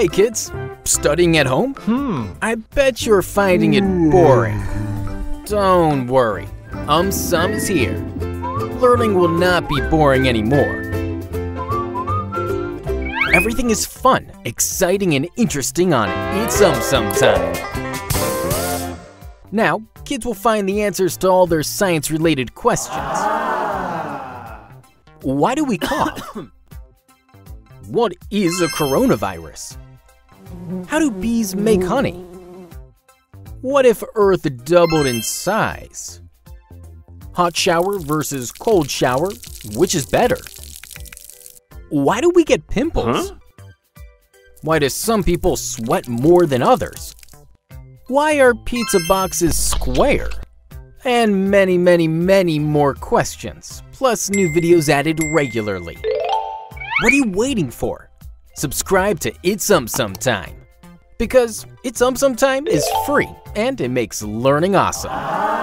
Hey kids, studying at home? Hmm. I bet you're finding it boring. Don't worry, Um Sum is here. Learning will not be boring anymore. Everything is fun, exciting, and interesting on It's Um Sum time. Now, kids will find the answers to all their science-related questions. Why do we cough? what is a coronavirus? How do bees make honey? What if Earth doubled in size? Hot shower versus cold shower, which is better? Why do we get pimples? Huh? Why do some people sweat more than others? Why are pizza boxes square? And many, many, many more questions, plus new videos added regularly. What are you waiting for? Subscribe to It's Um Sum Time. Because It's Um Sum Time is free and it makes learning awesome.